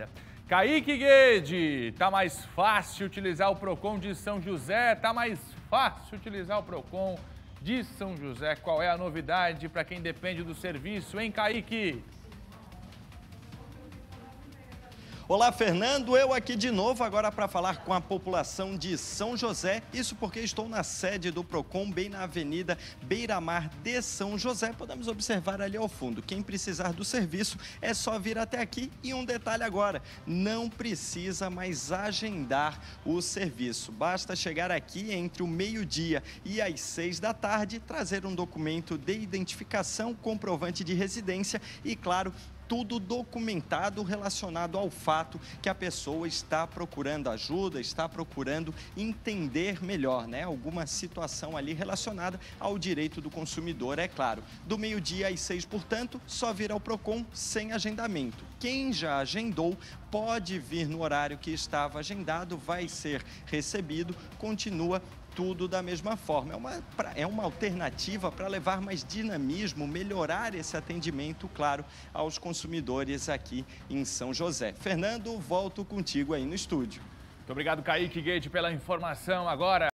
nada. Kaique Guede, tá mais fácil utilizar o Procon de São José, tá mais fácil utilizar o Procon de São José. Qual é a novidade para quem depende do serviço, hein, Kaique? Olá, Fernando. Eu aqui de novo agora para falar com a população de São José. Isso porque estou na sede do Procon, bem na Avenida Beira-Mar de São José. Podemos observar ali ao fundo. Quem precisar do serviço é só vir até aqui. E um detalhe agora: não precisa mais agendar o serviço. Basta chegar aqui entre o meio-dia e as seis da tarde, trazer um documento de identificação, comprovante de residência e, claro, tudo documentado relacionado ao fato que a pessoa está procurando ajuda, está procurando entender melhor, né? Alguma situação ali relacionada ao direito do consumidor, é claro. Do meio-dia às seis, portanto, só vir ao PROCON sem agendamento. Quem já agendou pode vir no horário que estava agendado, vai ser recebido, continua tudo da mesma forma. É uma, é uma alternativa para levar mais dinamismo, melhorar esse atendimento, claro, aos consumidores aqui em São José. Fernando, volto contigo aí no estúdio. Muito obrigado, Kaique Gate, pela informação agora.